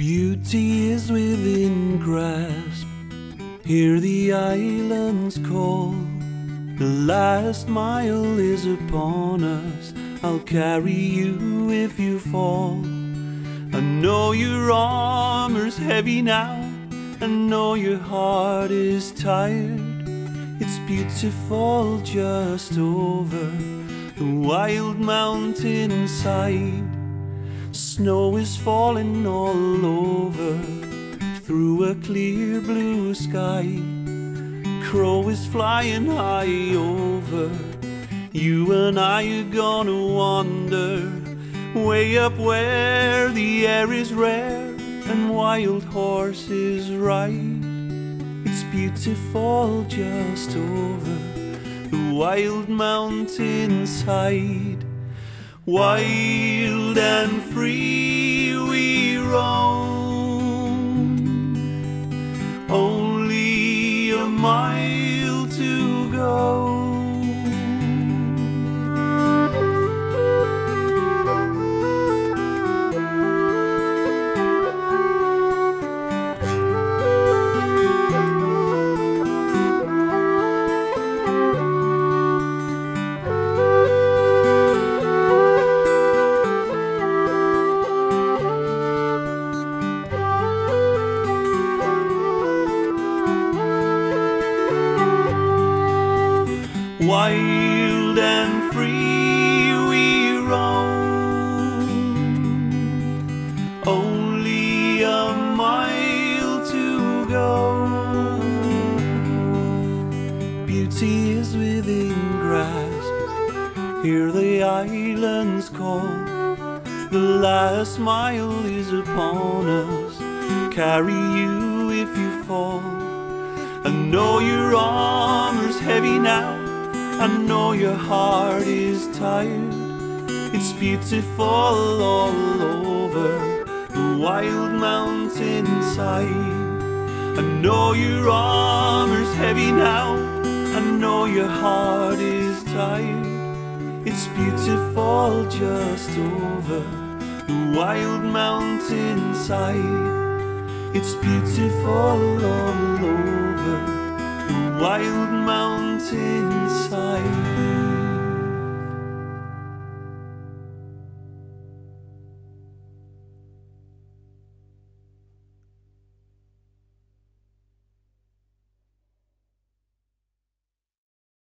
Beauty is within grasp. Hear the islands call. The last mile is upon us. I'll carry you if you fall. I know your armor's heavy now. I know your heart is tired. It's beautiful just over the wild mountainside. Snow is falling all over through a clear blue sky. Crow is flying high over. You and I are gonna wander way up where the air is rare and wild horses ride. It's beautiful just over the wild mountainside. Wild and free we roam, Wild and free we roam, only a mile to go. Beauty is within grasp. Hear the islands call. The last mile is upon us. Carry you if you fall. I know your armor's heavy now. I know your heart is tired. It's beautiful all over the wild mountainside. I know your armor's heavy now. I know your heart is tired. It's beautiful just over the wild mountainside. It's beautiful all over wild mountainside.